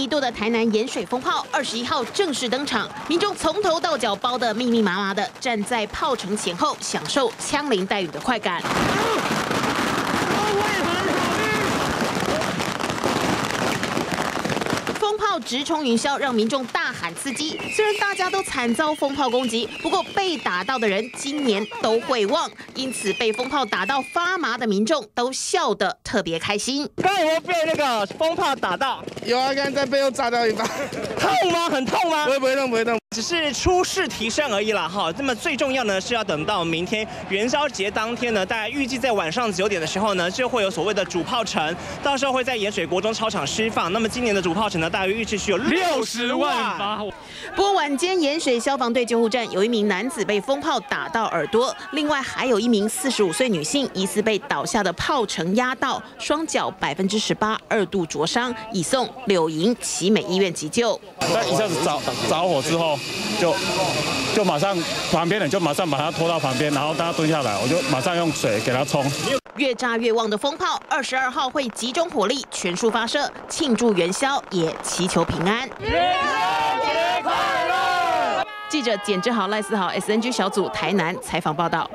一度的台南盐水风炮，二十一号正式登场，民众从头到脚包得密密麻麻的，站在炮城前后，享受枪林弹雨的快感。风炮直冲云霄，让民众大喊刺激。虽然大家都惨遭风炮攻击，不过被打到的人今年都会忘，因此被风炮打到发麻的民众都笑得特别开心。刚有没有被那个风炮打到？有啊，刚才在背后炸掉一把，痛吗？很痛吗？不会不会痛不会痛，只是初试提升而已啦哈。那么最重要呢是要等到明天元宵节当天呢，大家预计在晚上九点的时候呢，就会有所谓的主炮城，到时候会在盐水国中操场释放。那么今年的主炮城呢，大约预计需有六十万发。不过晚间盐水消防队救护站有一名男子被风炮打到耳朵，另外还有一名四十五岁女性疑似被倒下的炮城压到，双脚百分之十八二度灼伤，已送柳营奇美医院急救。那一下子着着火之后，就就马上旁边人就马上把他拖到旁边，然后大家蹲下来，我就马上用水给他冲。越炸越旺的风炮，二十二号会集中火力全数发射，庆祝元宵，也祈求平安。元宵节快乐！记者简志豪、赖思豪，SNG 小组台南采访报道。